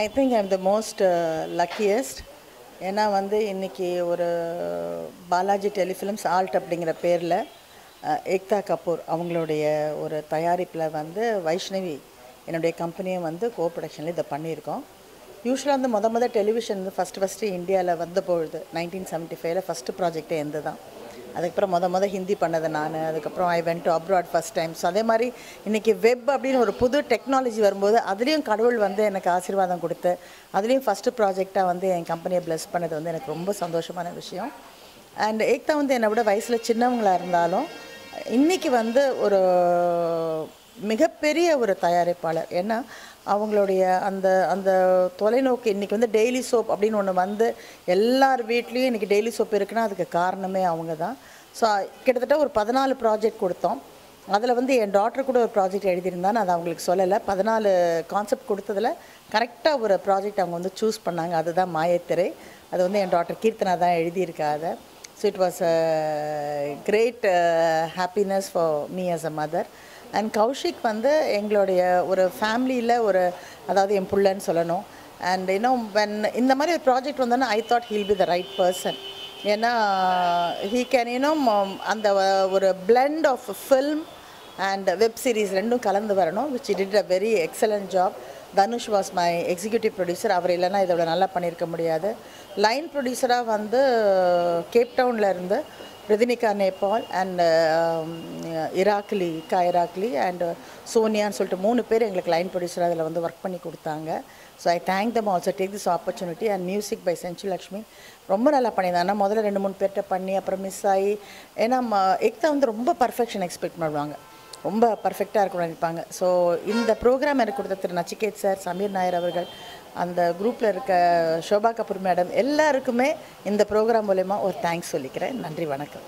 I think I'm the most luckiest ஏன்னா வந்து இன்னைக்கு ஒரு பாலாஜி டெலிஃபிலிம்ஸ் ஆல்ட் அப்படிங்கிற பேரில் ஏக்தா கபூர் அவங்களுடைய ஒரு தயாரிப்பில் வந்து வைஷ்ணவி என்னுடைய கம்பெனியை வந்து கோ ப்ரொடக்ஷனில் இதை பண்ணியிருக்கோம். யூஸ்வலாக வந்து முத முத டெலிவிஷன் வந்து ஃபஸ்ட்டு ஃபஸ்ட்டு இந்தியாவில் வந்த பொழுது நைன்டீன் செவன்ட்டி ஃபைவ்ல ஃபஸ்ட்டு ப்ராஜெக்டே எந்த தான் அதுக்கப்புறம் மொதல் மொதல் ஹிந்தி பண்ணது நான் அதுக்கப்புறம் I went to abroad first time so அதே மாதிரி இன்றைக்கி வெப் அப்படின்னு ஒரு புது டெக்னாலஜி வரும்போது அதுலேயும் கடவுள் வந்து எனக்கு ஆசீர்வாதம் கொடுத்து அதுலேயும் ஃபஸ்ட்டு ப்ராஜெக்டாக வந்து என் கம்பெனியை ப்ளஸ் பண்ணது வந்து எனக்கு ரொம்ப சந்தோஷமான விஷயம். அண்ட் ஏக்தா வந்து என்னை விட வயசில் சின்னவங்களாக இருந்தாலும் இன்றைக்கி வந்து ஒரு மிகப்பெரிய ஒரு தயாரிப்பாளர். ஏன்னா அவங்களுடைய அந்த அந்த தொலைநோக்கு இன்றைக்கி வந்து டெய்லி சோப் அப்படின்னு ஒன்று வந்து எல்லார் வீட்லேயும் இன்றைக்கி டெய்லி சோப் இருக்குன்னா அதுக்கு காரணமே அவங்க தான் ஸோ கிட்டத்தட்ட ஒரு பதினாலு ப்ராஜெக்ட் கொடுத்தோம். அதில் வந்து என் டாக்டர் கூட ஒரு ப்ராஜெக்ட் எழுதியிருந்தான்னு அது அவங்களுக்கு சொல்லலை. பதினாலு கான்செப்ட் கொடுத்ததில் கரெக்டாக ஒரு ப்ராஜெக்ட் அவங்க வந்து சூஸ் பண்ணாங்க. அதுதான் மாயத்திரை. அது வந்து என் டாக்டர் கீர்த்தனா தான் எழுதியிருக்கா அதை. So it was a great happiness for me as a mother and Kaushik வந்து எங்களுடைய ஒரு ஃபேமிலியில் ஒரு அதாவது என் புள்ளன்னு சொல்லணும். அண்ட் இன்னும் வென் இந்த மாதிரி ஒரு ப்ராஜெக்ட் வந்தோன்னா I thought he'll be the right person ஏன்னா ஹீ கேன் இன்னும் அந்த ஒரு blend of film and web series ரெண்டும் கலந்து வரணும் which it a very excellent job Dhanush was my executive producer அவர் இல்லைன்னா இதோட நல்லா பண்ணியிருக்க முடியாது. லைன் ப்ரொடியூசராக வந்து uh, கேப் டவுனில் இருந்து ரிதினிகா நேபால் அண்ட் um, இராக்லி கா இராக்லி அண்ட் uh, சோனியான்னு சொல்லிட்டு மூணு பேர் எங்களுக்கு லைன் ப்ரொடியூசர் அதில் வந்து ஒர்க் பண்ணி கொடுத்தாங்க. So I thank them also take this opportunity and music by செஞ்சு லக்ஷ்மி ரொம்ப நல்லா பண்ணியிருந்தாங்க. ஆனால் முதல்ல ரெண்டு மூணு பேர்கிட்ட பண்ணி அப்புறம் மிஸ் ஆகி ஏன்னா ம- எக்தா வந்து ரொம்ப பர்ஃபெக்ஷன் எக்ஸ்பெக்ட் பண்ணுவாங்க. ரொம்ப பர்ஃபெக்டாக இருக்கணும்னு நினைப்பாங்க. ஸோ இந்த ப்ரோக்ராம் எனக்கு கொடுத்த திரு நச்சிகேத் சார் சமீர் நாயர் அவர்கள் அந்த குரூப்பில் இருக்க ஷோபா கபூர் மேடம் எல்லாருக்குமே இந்த ப்ரோக்ராம் மூலயமா ஒரு தேங்க்ஸ் சொல்லிக்கிறேன். நன்றி வணக்கம்.